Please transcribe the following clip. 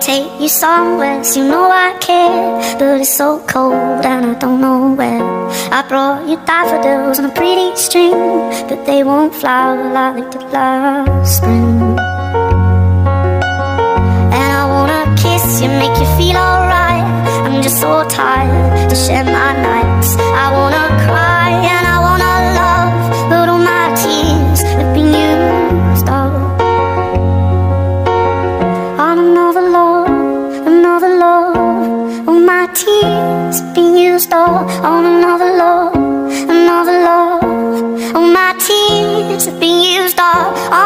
take you somewhere, so you know I care. But it's so cold and I don't know where. I brought you daffodils on a pretty string, but they won't flower like the last spring. And I wanna kiss you, make you feel alright. I'm just so tired to share my nights. I wanna years Been used stored on another love, another love. All my tears have been used up.